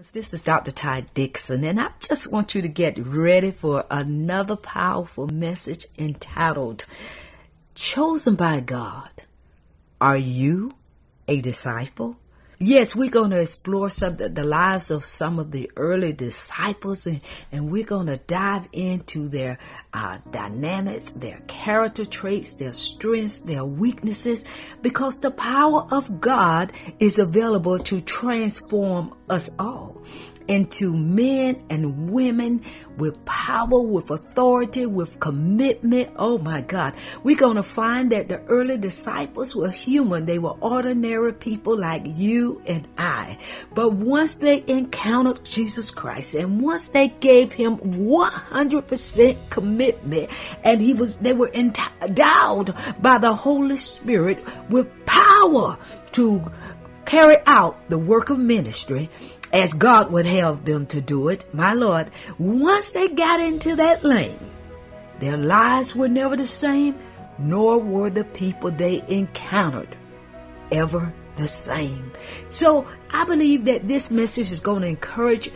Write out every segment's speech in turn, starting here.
This is Dr. Ty Dixon, and I just want you to get ready for another powerful message entitled Chosen by God. Are you a disciple? Yes, we're going to explore some the, the lives of some of the early disciples, and, and we're going to dive into their uh, dynamics, their character traits, their strengths, their weaknesses, because the power of God is available to transform us all into men and women with power, with authority, with commitment. Oh my God. We're going to find that the early disciples were human. They were ordinary people like you and I. But once they encountered Jesus Christ and once they gave him 100% commitment and he was, they were endowed by the Holy Spirit with power to carry out the work of ministry as God would have them to do it, my Lord, once they got into that lane, their lives were never the same, nor were the people they encountered ever the same. So I believe that this message is going to encourage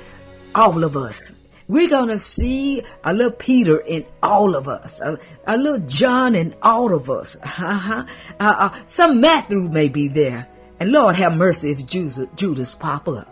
all of us. We're going to see a little Peter in all of us, a, a little John in all of us. Uh-huh. Uh, uh, some Matthew may be there. And Lord have mercy if Judas, Judas pop up.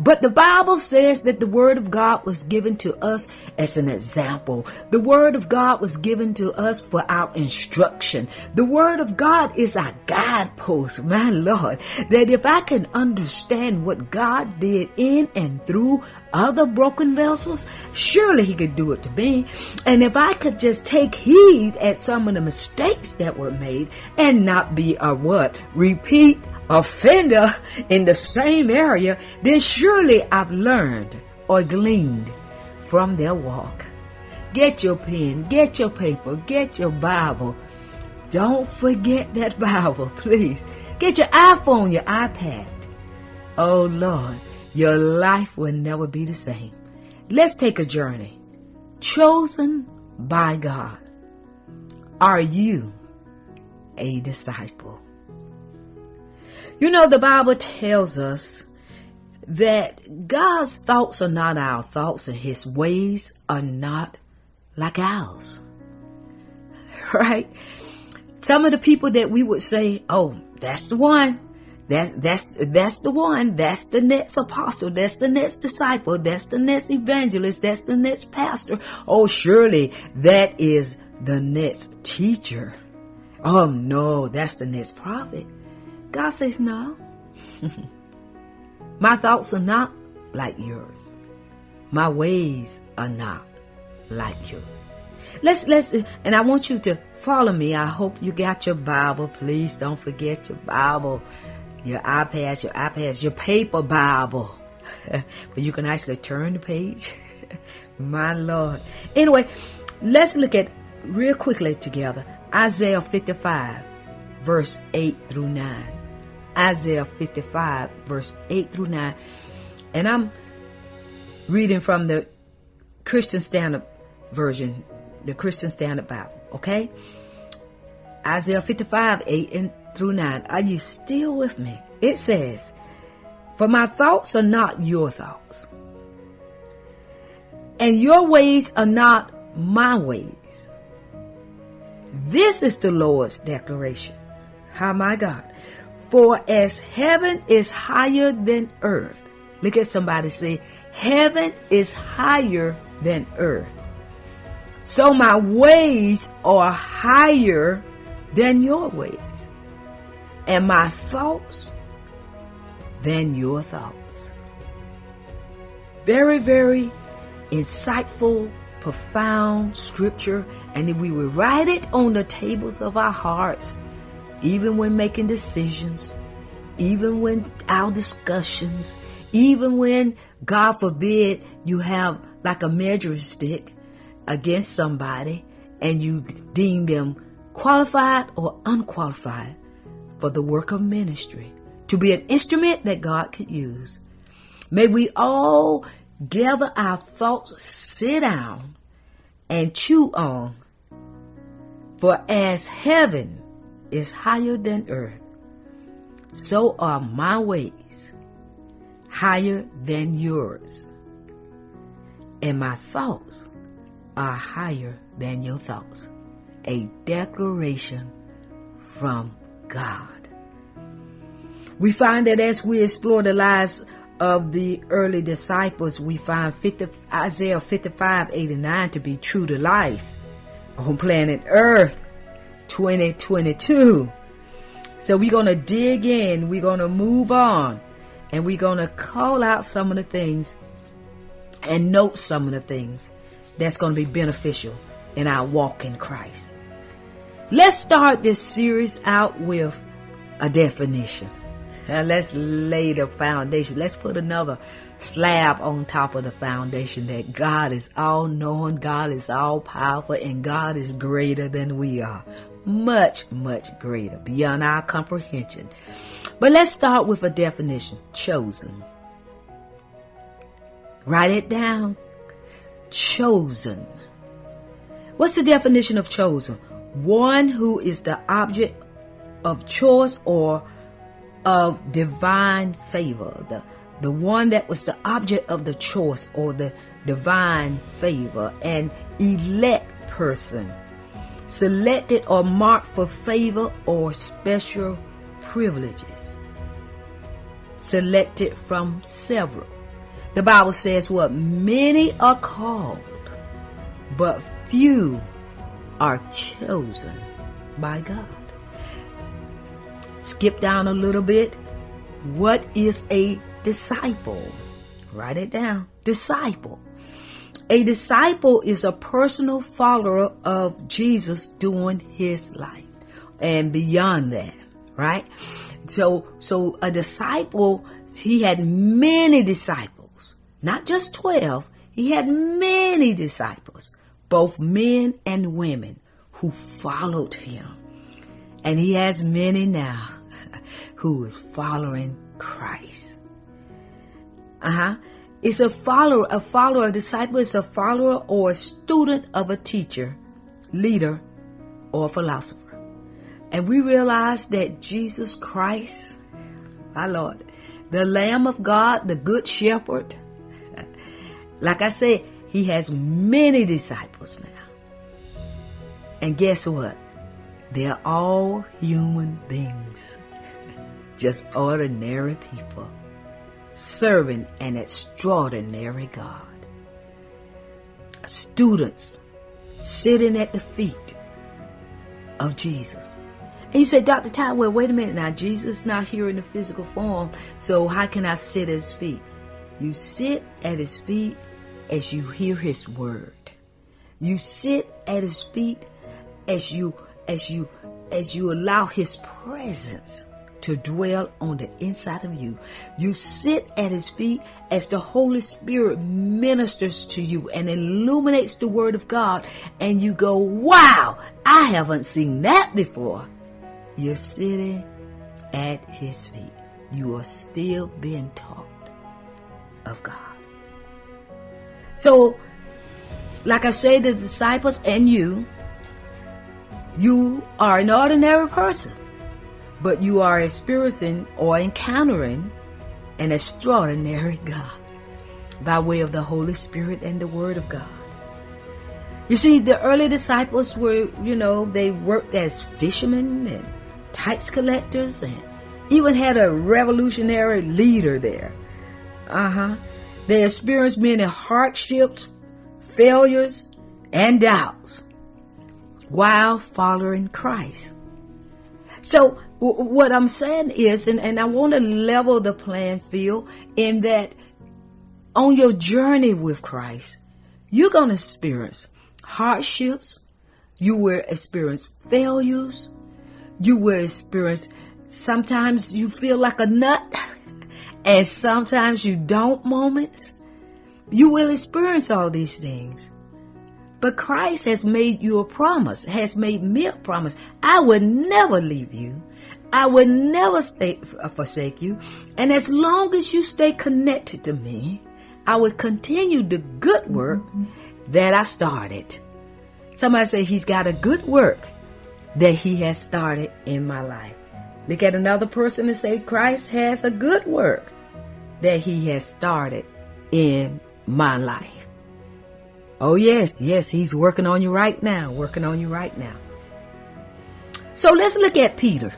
But the Bible says that the Word of God was given to us as an example. The Word of God was given to us for our instruction. The Word of God is our guidepost, my Lord, that if I can understand what God did in and through other broken vessels, surely He could do it to me. And if I could just take heed at some of the mistakes that were made and not be a what? Repeat offender in the same area, then surely I've learned or gleaned from their walk. Get your pen, get your paper, get your Bible. Don't forget that Bible, please. Get your iPhone, your iPad. Oh Lord, your life will never be the same. Let's take a journey. Chosen by God. Are you a disciple? You know, the Bible tells us that God's thoughts are not our thoughts and his ways are not like ours. Right? Some of the people that we would say, oh, that's the one. That's that's that's the one. That's the next apostle. That's the next disciple. That's the next evangelist. That's the next pastor. Oh, surely that is the next teacher. Oh no, that's the next prophet. God says, No. My thoughts are not like yours. My ways are not like yours. Let's let's and I want you to follow me. I hope you got your Bible. Please don't forget your Bible, your iPads, your iPads, your paper Bible. where you can actually turn the page. My Lord. Anyway, let's look at real quickly together Isaiah 55, verse 8 through 9. Isaiah 55, verse 8 through 9. And I'm reading from the Christian Standard Version, the Christian Standard Bible, okay? Isaiah 55, 8 and through 9. Are you still with me? It says, For my thoughts are not your thoughts, and your ways are not my ways. This is the Lord's declaration. How my God. For as heaven is higher than earth, look at somebody say, Heaven is higher than earth. So my ways are higher than your ways, and my thoughts than your thoughts. Very, very insightful, profound scripture. And if we would write it on the tables of our hearts, even when making decisions, even when our discussions, even when, God forbid, you have like a measuring stick against somebody and you deem them qualified or unqualified for the work of ministry, to be an instrument that God could use. May we all gather our thoughts, sit down, and chew on. For as heaven is higher than earth, so are my ways higher than yours, and my thoughts are higher than your thoughts. A declaration from God. We find that as we explore the lives of the early disciples, we find 50, Isaiah 55 89 to be true to life on planet Earth 2022. So we're going to dig in, we're going to move on, and we're going to call out some of the things and note some of the things that's going to be beneficial in our walk in Christ. Let's start this series out with a definition. Now let's lay the foundation. Let's put another slab on top of the foundation that God is all knowing, God is all powerful, and God is greater than we are much, much greater, beyond our comprehension. But let's start with a definition chosen. Write it down. Chosen. What's the definition of chosen? One who is the object of choice or of divine favor. The, the one that was the object of the choice or the divine favor. An elect person selected or marked for favor or special privileges. Selected from several. The Bible says what many are called, but few are chosen by God. Skip down a little bit. What is a disciple? Write it down. Disciple. A disciple is a personal follower of Jesus during his life and beyond that, right? So, so a disciple, he had many disciples, not just 12. He had many disciples, both men and women who followed him. And he has many now who is following Christ. Uh huh. Is a follower, a follower, a disciple is a follower or a student of a teacher, leader, or philosopher. And we realize that Jesus Christ, our Lord, the Lamb of God, the Good Shepherd, like I said, he has many disciples now. And guess what? They're all human beings, just ordinary people serving an extraordinary God. Students sitting at the feet of Jesus. And you say, Dr. Ty, well, wait a minute now. Jesus is not here in the physical form, so how can I sit at his feet? You sit at his feet as you hear his word. You sit at his feet as you as you as you allow his presence to dwell on the inside of you. You sit at his feet as the Holy Spirit ministers to you and illuminates the word of God and you go, wow, I haven't seen that before. You're sitting at his feet. You are still being taught of God. So, like I say, the disciples and you, you are an ordinary person but you are experiencing or encountering an extraordinary God by way of the Holy Spirit and the Word of God. You see, the early disciples were, you know, they worked as fishermen and tax collectors and even had a revolutionary leader there. Uh huh. They experienced many hardships, failures, and doubts while following Christ. So what I'm saying is, and, and I want to level the playing field in that on your journey with Christ, you're going to experience hardships, you will experience failures, you will experience sometimes you feel like a nut, and sometimes you don't moments. You will experience all these things. But Christ has made you a promise, has made me a promise. I will never leave you. I will never stay, uh, forsake you. And as long as you stay connected to me, I will continue the good work that I started. Somebody say he's got a good work that he has started in my life. Look at another person and say Christ has a good work that He has started in my life. Oh, yes, yes, He's working on you right now, working on you right now. So let's look at Peter.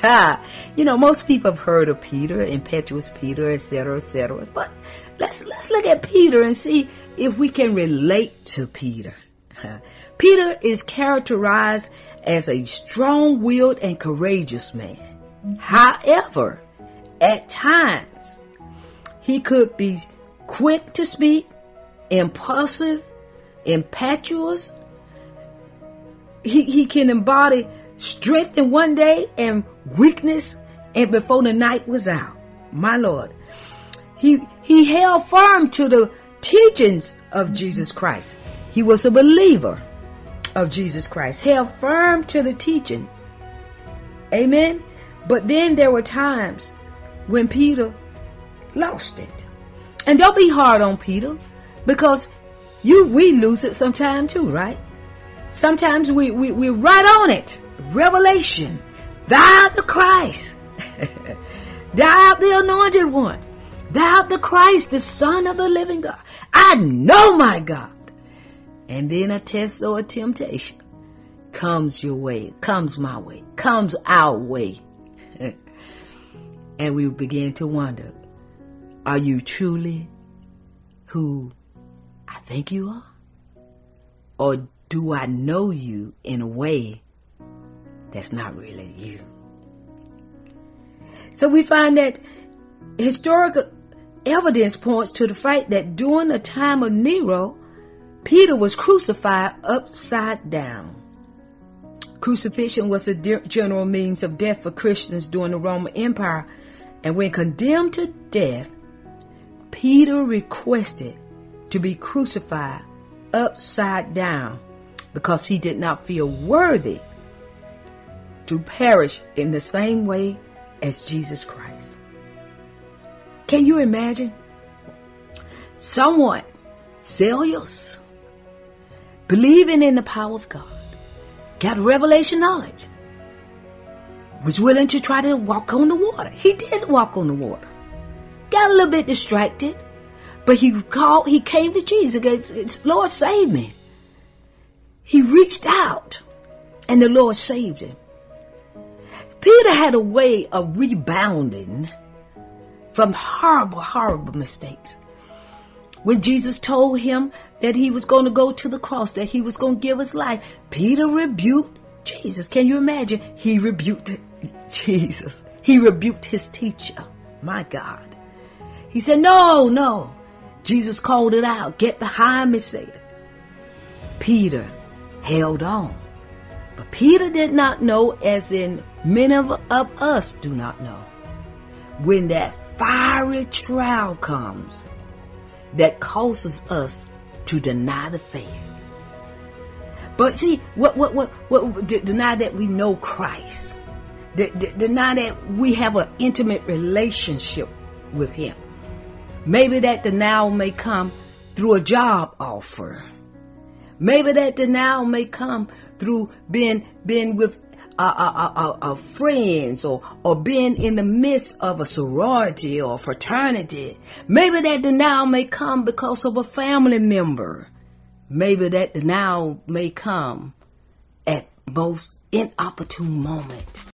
Ha! You know, most people have heard of Peter, impetuous Peter, etc., etc. But let's let's look at Peter and see if we can relate to Peter. Peter is characterized as a strong-willed and courageous man. However, at times he could be quick to speak, impulsive, impetuous. He, he can embody strength in one day and weakness and before the night was out. My Lord. He he held firm to the teachings of Jesus Christ. He was a believer of Jesus Christ, held firm to the teaching. Amen. But then there were times when Peter lost it. And don't be hard on Peter because you we lose it sometime too, right? Sometimes we, we, we're on it. Revelation. Thou the Christ. Thou the anointed one. Thou the Christ, the Son of the living God. I know my God. And then a test or a temptation comes your way, comes my way, comes our way. and we begin to wonder, are you truly who I think you are? Or do I know you in a way that's not really you? So we find that historical evidence points to the fact that during the time of Nero, Peter was crucified upside down. Crucifixion was a general means of death for Christians during the Roman Empire, and when condemned to death, Peter requested to be crucified upside down because he did not feel worthy to perish in the same way as Jesus Christ. Can you imagine? Someone zealous, believing in the power of God, got revelation knowledge, was willing to try to walk on the water. He did walk on the water. Got a little bit distracted, but he called, he came to Jesus. Lord, save me. He reached out and the Lord saved him. Peter had a way of rebounding from horrible, horrible mistakes. When Jesus told him that he was going to go to the cross, that he was going to give his life, Peter rebuked Jesus. Can you imagine? He rebuked Jesus. He rebuked his teacher. My God. He said, No, no. Jesus called it out. Get behind me, Satan. Peter held on. But Peter did not know, as in many of, of us do not know, when that fiery trial comes that causes us to deny the faith. But see, what, what, what, what, deny that we know Christ, deny that we have an intimate relationship with Him. Maybe that denial may come through a job offer Maybe that denial may come through being being with our, our, our, our, friends or, or being in the midst of a sorority or fraternity. Maybe that denial may come because of a family member. Maybe that denial may come at most inopportune moment.